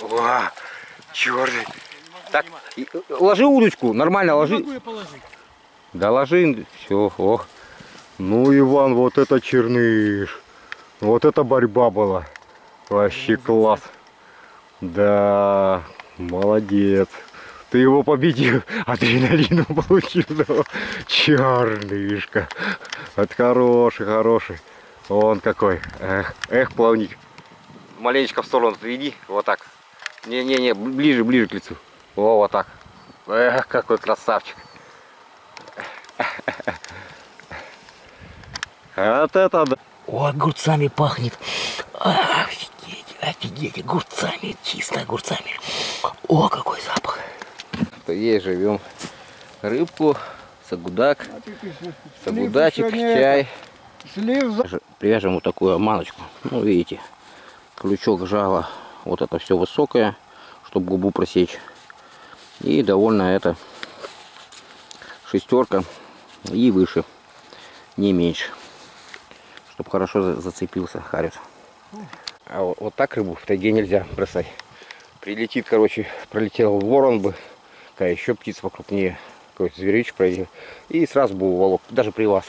Ва, черный. Так, ложи удочку, нормально ложи. Могу я положить? Да ложи, все, ох. Ну, Иван, вот это черныш. Вот это борьба была. Вообще класс. Да, молодец. Ты его победил, адреналину получил. да. Чернышка. Это хороший, хороший. Он какой. Эх, эх, плавник. Маленечко в сторону отведи, вот так. Не-не-не, ближе, ближе к лицу. О, вот так. Эх, какой красавчик. Вот это да. О, огурцами пахнет. Офигеть, офигеть, огурцами, чисто огурцами. О, какой запах. Есть живем. Рыбку, сагудак, сегодня чай. Привяжем вот такую обманочку. Ну, видите, крючок, жало. Вот это все высокое, чтобы губу просечь. И довольно это шестерка и выше, не меньше. Чтобы хорошо за- зацепился харис. А вот, вот так рыбу в тайге нельзя бросать. Прилетит, короче, пролетел ворон бы, какая еще птица покрупнее, какой-то зверючек пройдет, и сразу бы уволок, даже при вас.